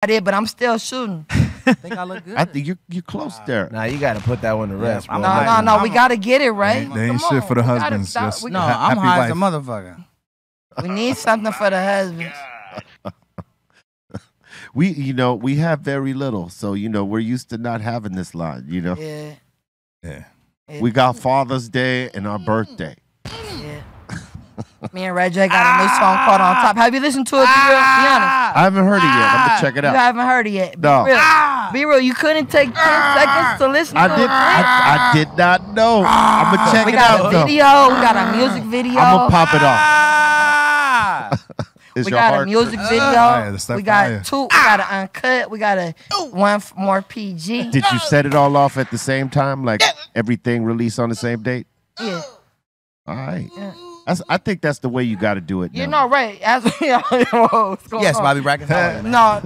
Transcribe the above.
I did, but I'm still shooting. I think I look good. I think you're you're close there. Nah, you gotta put that one to rest, I'm bro. No, not- no, no. We gotta get it right. They ain't Come shit on, for the we gotta husbands, stop- just- no, Ha- I'm happy high as a wife. motherfucker. we need something for the husbands. We you know we have very little, so you know we're used to not having this line. You know Yeah, Yeah. yeah, we got Father's Day and our mm. birthday. Me and Ray J got a new song called "On Top." Have you listened to it? Be real. Be honest. I haven't heard it yet. I'm gonna check it out. You haven't heard it yet. Be No. real. Be real. You couldn't take ten seconds to listen I to did. it. I, I did not know. I'm gonna check we it got out a though. video. We got a music video. I'm gonna pop it off. Ah! We got a music video. That we got two. We got an uncut. We got a one more PG. Did you set it all off at the same time, like everything released on the same date? Yeah, All right. Yeah. That's, I think that's the way you got to do it. you now. know, right? As, what's going Yes, on? Bobby Brackins. No,